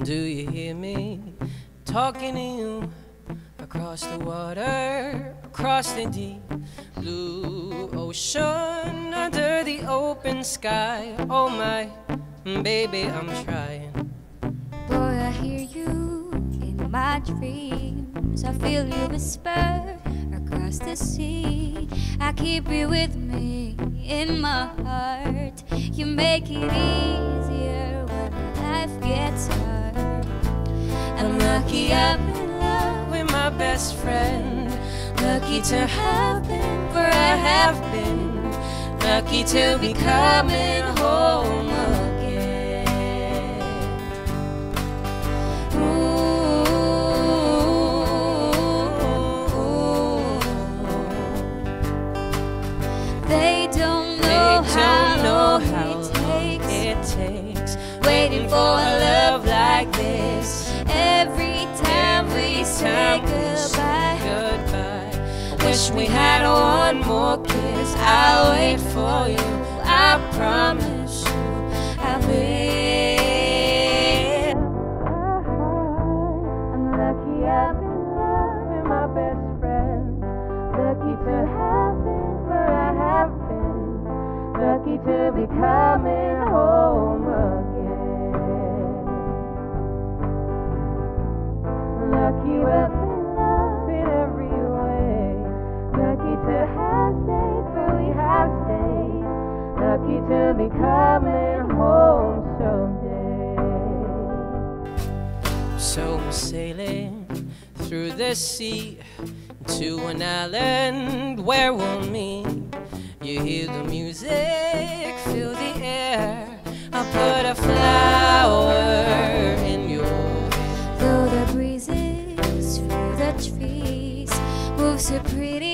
Do you hear me talking to you across the water, across the deep blue ocean, under the open sky? Oh my baby, I'm trying. Boy, I hear you in my dreams. I feel you whisper across the sea. I keep you with me in my heart. You make it easier when life gets lucky I'm in love. with my best friend. Lucky to have been where I have been. Lucky to be coming home again. Ooh. They don't know how don't know long how it takes. it takes waiting for wish we had one more kiss. I'll wait for you. I promise you. I will. I'm lucky in love with my best friend. Lucky to have been where I have been. Lucky to be coming home again. Lucky we're To be coming home someday. So I'm sailing through the sea to an island where we'll meet. You hear the music, feel the air. I'll put a flower in your. Though the breezes through the trees move so pretty,